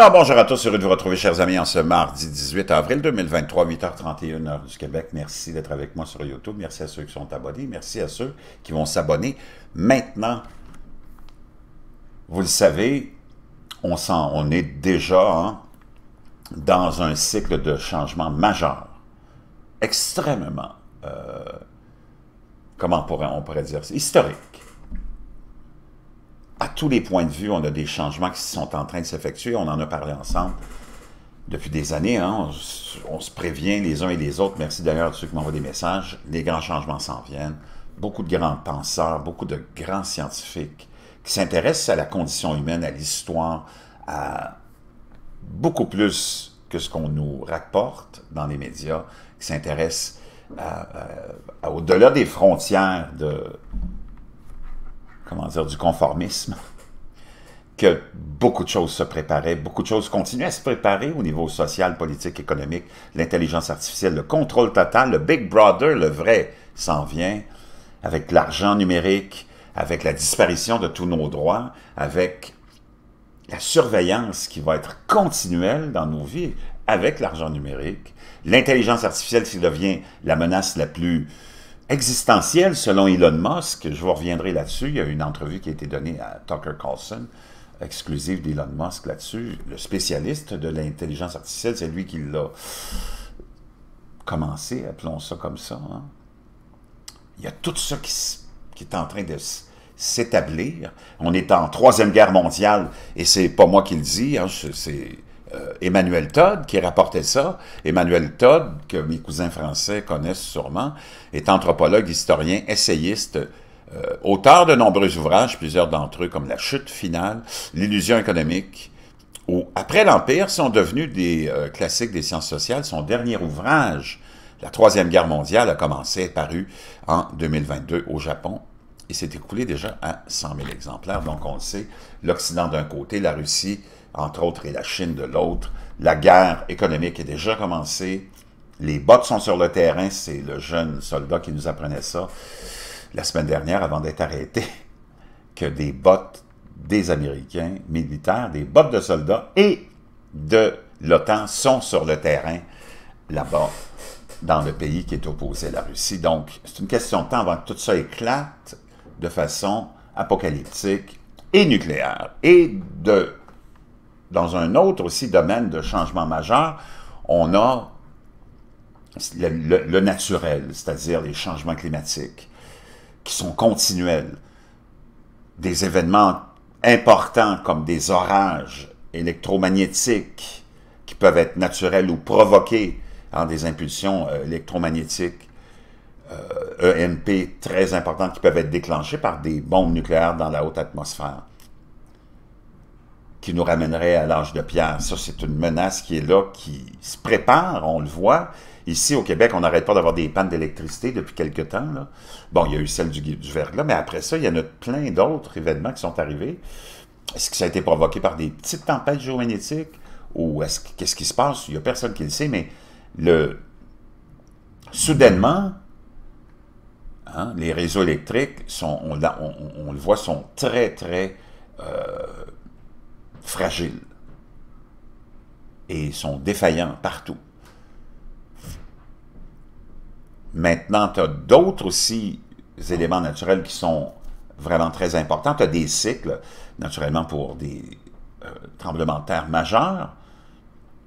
Alors bonjour à tous, heureux de vous retrouver chers amis en ce mardi 18 avril 2023, 8h31 heure du Québec. Merci d'être avec moi sur YouTube, merci à ceux qui sont abonnés, merci à ceux qui vont s'abonner. Maintenant, vous le savez, on, on est déjà hein, dans un cycle de changement majeur, extrêmement, euh, comment on pourrait, on pourrait dire, historique à tous les points de vue, on a des changements qui sont en train de s'effectuer. On en a parlé ensemble depuis des années. Hein. On, se prévient les uns et les autres. Merci d'ailleurs à ceux qui m'envoient des messages. Les grands changements s'en viennent. Beaucoup de grands penseurs, beaucoup de grands scientifiques qui s'intéressent à la condition humaine, à l'histoire, à beaucoup plus que ce qu'on nous rapporte dans les médias, qui s'intéressent au-delà des frontières de, comment dire, du conformisme, que beaucoup de choses se préparaient, beaucoup de choses continuaient à se préparer au niveau social, politique, économique, l'intelligence artificielle, le contrôle total, le Big Brother, le vrai, s'en vient, avec l'argent numérique, avec la disparition de tous nos droits, avec la surveillance qui va être continuelle dans nos vies, avec l'argent numérique, l'intelligence artificielle qui devient la menace la plus existentielle selon Elon Musk. Je vous reviendrai là-dessus. Il y a une entrevue qui a été donnée à Tucker Carlson, exclusive d'Elon Musk là-dessus. Le spécialiste de l'intelligence artificielle, c'est lui qui l'a commencé, appelons ça comme ça. Hein. Il y a tout ça qui, est en train de s'établir. On est en troisième guerre mondiale, et c'est pas moi qui le dis, hein, c'est euh, Emmanuel Todd qui rapportait ça. Emmanuel Todd, que mes cousins français connaissent sûrement, est anthropologue, historien, essayiste, euh, auteur de nombreux ouvrages, plusieurs d'entre eux comme La chute finale, L'illusion économique, ou Après l'Empire sont devenus des euh, classiques des sciences sociales. Son dernier ouvrage, La Troisième Guerre mondiale, a commencé, est paru en 2022 au Japon et s'est écoulé déjà à 100 000 exemplaires. Donc on le sait, l'Occident d'un côté, la Russie entre autres, et la Chine de l'autre. La guerre économique est déjà commencée. Les bottes sont sur le terrain. C'est le jeune soldat qui nous apprenait ça la semaine dernière avant d'être arrêté, que des bottes des Américains militaires, des bottes de soldats et de l'OTAN sont sur le terrain là-bas, dans le pays qui est opposé à la Russie. Donc, c'est une question de temps avant que tout ça éclate de façon apocalyptique et nucléaire. Et de dans un autre aussi domaine de changement majeur, on a le, naturel, c'est-à-dire les changements climatiques, qui sont continuels. Des événements importants comme des orages électromagnétiques qui peuvent être naturels ou provoqués par des impulsions euh, électromagnétiques, EMP euh, e très importantes qui peuvent être déclenchées par des bombes nucléaires dans la haute atmosphère qui nous ramènerait à l'âge de pierre. Ça, c'est une menace qui est là, qui se prépare, on le voit. Ici, au Québec, on n'arrête pas d'avoir des pannes d'électricité depuis quelques temps. Bon, il y a eu celle du, du verglas, mais après ça, il y en a plein d'autres événements qui sont arrivés. Est-ce que ça a été provoqué par des petites tempêtes géomagnétiques? Ou est-ce qu'est-ce qui se passe? Il n'y a personne qui le sait, mais le soudainement, hein, les réseaux électriques, sont, on, on, le voit, sont très, très euh, fragiles et sont défaillants partout. Maintenant, tu as d'autres aussi éléments naturels qui sont vraiment très importants. Tu as des cycles, naturellement, pour des euh, tremblements de terre majeurs,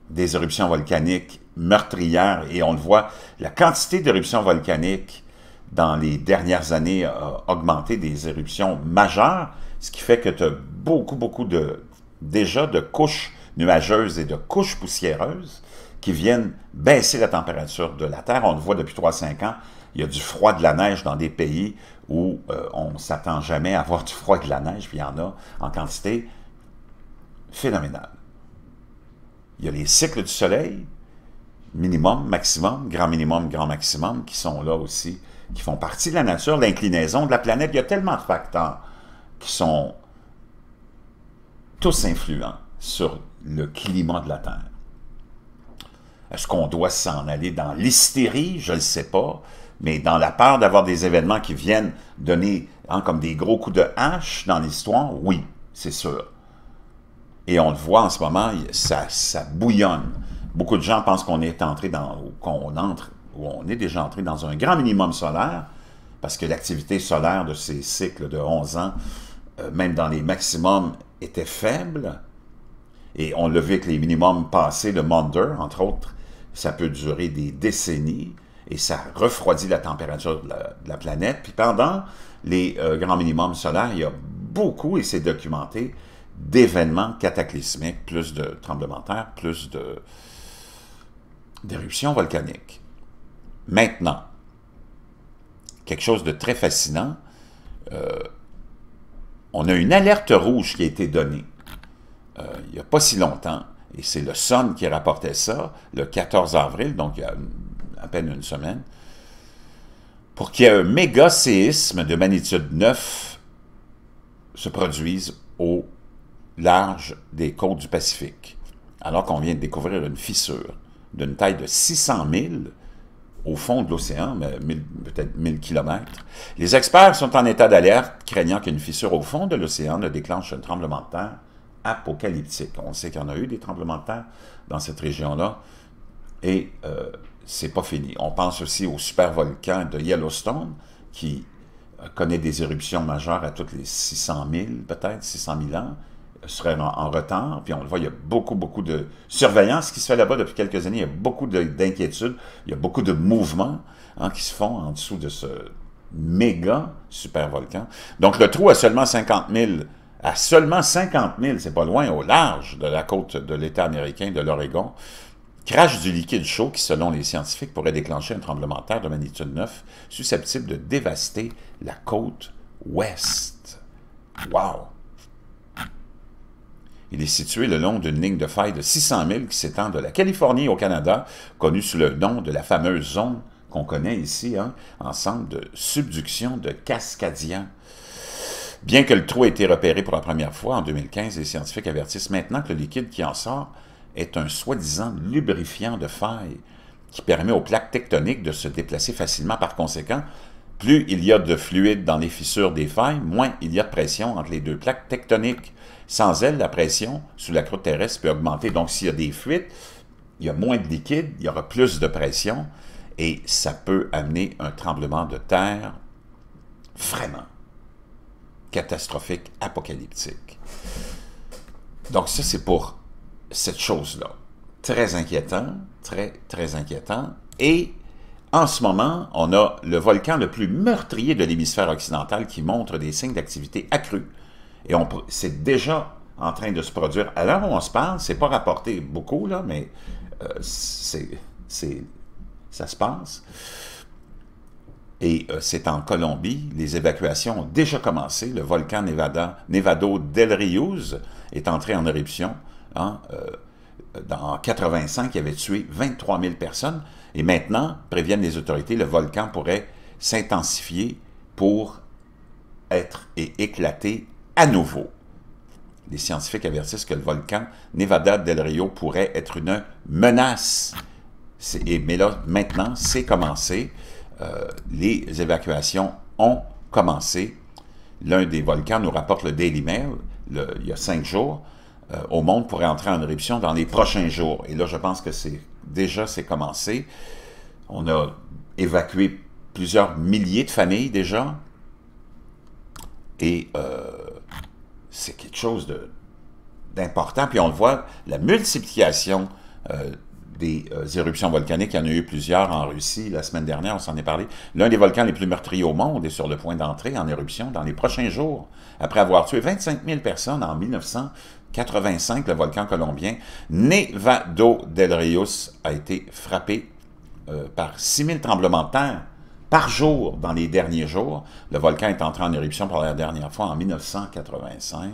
des éruptions volcaniques meurtrières, et on le voit, la quantité d'éruptions volcaniques dans les dernières années a augmenté des éruptions majeures, ce qui fait que tu as beaucoup, beaucoup de déjà de couches nuageuses et de couches poussiéreuses qui viennent baisser la température de la Terre. On le voit depuis 3-5 ans, il y a du froid, de la neige dans des pays où euh, on ne s'attend jamais à avoir du froid de la neige, puis il y en a en quantité phénoménale. Il y a les cycles du soleil, minimum, maximum, grand minimum, grand maximum, qui sont là aussi, qui font partie de la nature, l'inclinaison de la planète. Il y a tellement de facteurs qui sont tous influents sur le climat de la Terre. Est-ce qu'on doit s'en aller dans l'hystérie? Je ne le sais pas. Mais dans la peur d'avoir des événements qui viennent donner hein, comme des gros coups de hache dans l'histoire, oui, c'est sûr. Et on le voit en ce moment, ça, bouillonne. Beaucoup de gens pensent qu'on est entré dans, qu'on entre, ou on est déjà entré dans un grand minimum solaire, parce que l'activité solaire de ces cycles de 11 ans, euh, même dans les maximums, était faible. Et on l'a vu avec les minimums passés, le Maunder, entre autres, ça peut durer des décennies et ça refroidit la température de la, planète. Puis pendant les euh, grands minimums solaires, il y a beaucoup, et c'est documenté, d'événements cataclysmiques, plus de tremblements de terre, plus de d'éruptions volcaniques. Maintenant, quelque chose de très fascinant, euh, on a une alerte rouge qui a été donnée euh, il n'y a pas si longtemps, et c'est le Sun qui rapportait ça, le 14 avril, donc il y a à peine une semaine, pour qu'il y ait un méga séisme de magnitude 9 se produise au large des côtes du Pacifique, alors qu'on vient de découvrir une fissure d'une taille de 600 000 au fond de l'océan, peut-être 1000 km. Les experts sont en état d'alerte, craignant qu'une fissure au fond de l'océan ne déclenche un tremblement de terre apocalyptique. On sait qu'il y en a eu des tremblements de terre dans cette région-là, et euh, c'est pas fini. On pense aussi au supervolcan de Yellowstone, qui euh, connaît des éruptions majeures à toutes les 600 000, peut-être, 600 000 ans, serait en, retard, puis on le voit, il y a beaucoup, beaucoup de surveillance qui se fait là-bas depuis quelques années, il y a beaucoup d'inquiétudes, il y a beaucoup de mouvements hein, qui se font en dessous de ce méga supervolcan. Donc le trou a seulement 50 000 à seulement 50 000, c'est pas loin, au large de la côte de l'État américain de l'Oregon, crache du liquide chaud qui, selon les scientifiques, pourrait déclencher un tremblement de terre de magnitude 9 susceptible de dévaster la côte ouest. Wow! Il est situé le long d'une ligne de faille de 600 000 qui s'étend de la Californie au Canada, connue sous le nom de la fameuse zone qu'on connaît ici, hein, ensemble de subduction de Cascadian. Bien que le trou ait été repéré pour la première fois en 2015, les scientifiques avertissent maintenant que le liquide qui en sort est un soi-disant lubrifiant de faille qui permet aux plaques tectoniques de se déplacer facilement. Par conséquent, plus il y a de fluide dans les fissures des failles, moins il y a de pression entre les deux plaques tectoniques. Sans elle, la pression sous la croûte terrestre peut augmenter. Donc, s'il y a des fuites, il y a moins de liquide, il y aura plus de pression, et ça peut amener un tremblement de terre vraiment catastrophique, apocalyptique. Donc ça, c'est pour cette chose-là. Très inquiétant, très, très inquiétant. Et en ce moment, on a le volcan le plus meurtrier de l'hémisphère occidental qui montre des signes d'activité accrue. Et c'est déjà en train de se produire. À l'heure où on se parle, c'est pas rapporté beaucoup, là, mais euh, c'est, ça se passe et euh, c'est en Colombie. Les évacuations ont déjà commencé. Le volcan Nevada, Nevado del Rios est entré en éruption. Hein, euh, dans 85, il avait tué 23 000 personnes. Et maintenant, préviennent les autorités, le volcan pourrait s'intensifier pour être et éclater à nouveau. Les scientifiques avertissent que le volcan Nevada del Rio pourrait être une menace. Et, mais là, maintenant, c'est commencé. Euh, les évacuations ont commencé. L'un des volcans nous rapporte le Daily Mail, il y a cinq jours, euh, au monde pourrait entrer en éruption dans les prochains jours. Et là, je pense que c'est déjà c'est commencé. On a évacué plusieurs milliers de familles déjà. Et euh, c'est quelque chose d'important. Puis on le voit, la multiplication des euh, éruptions volcaniques. Il y en a eu plusieurs en Russie la semaine dernière, on s'en est parlé. L'un des volcans les plus meurtriers au monde est sur le point d'entrer en éruption dans les prochains jours. Après avoir tué 25 000 personnes en 1985, le volcan colombien Nevado del Rios a été frappé euh, par 6 000 tremblements de terre par jour dans les derniers jours. Le volcan est entré en éruption pour la dernière fois en 1985.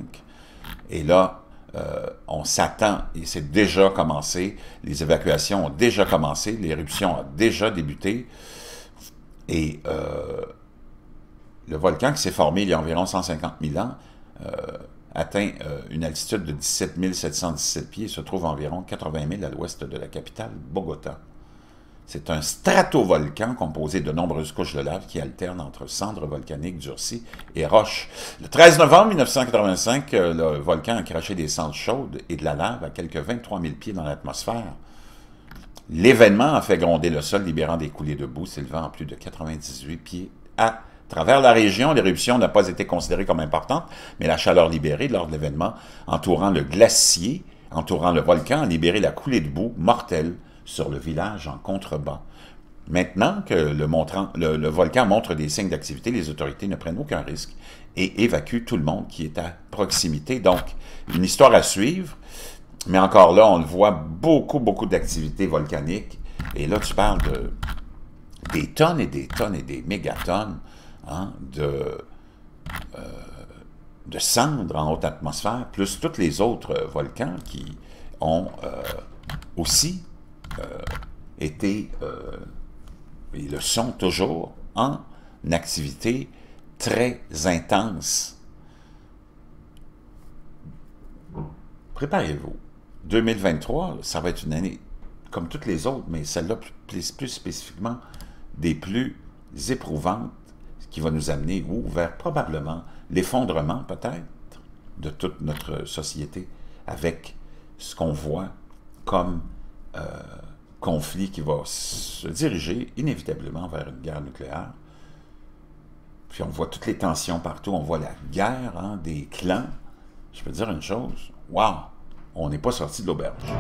Et là, euh, on s'attend, et c'est déjà commencé, les évacuations ont déjà commencé, l'éruption a déjà débuté, et euh, le volcan qui s'est formé il y a environ 150 000 ans euh, atteint une altitude de 17 717 pieds et se trouve environ 80 000 à l'ouest de la capitale, Bogota. C'est un stratovolcan composé de nombreuses couches de lave qui alternent entre cendres volcaniques durcies et roches. Le 13 novembre 1985, euh, le volcan a craché des cendres chaudes et de la lave à quelques 23 000 pieds dans l'atmosphère. L'événement a fait gronder le sol, libérant des coulées de boue s'élevant à plus de 98 pieds à travers la région, l'éruption n'a pas été considérée comme importante, mais la chaleur libérée lors de l'événement entourant le glacier, entourant le volcan, a libéré la coulée de boue mortelle sur le village en contrebas. Maintenant que le, volcan montre des signes d'activité, les autorités ne prennent aucun risque et évacuent tout le monde qui est à proximité. Donc, une histoire à suivre, mais encore là, on le voit, beaucoup, beaucoup d'activités volcaniques. Et là, tu parles de des tonnes et des tonnes et des mégatonnes hein, de, euh, de cendres en haute atmosphère, plus tous les autres volcans qui ont euh, aussi euh, euh, et le sont toujours, en activité très intense. Préparez-vous. 2023, ça va être une année comme toutes les autres, mais celle-là plus, plus, spécifiquement des plus éprouvantes, qui va nous amener où? Vers probablement l'effondrement peut-être de toute notre société avec ce qu'on voit comme euh, conflit qui va se diriger inévitablement vers une guerre nucléaire. Puis on voit toutes les tensions partout, on voit la guerre hein, des clans. Je peux dire une chose, waouh, on n'est pas sorti de l'auberge.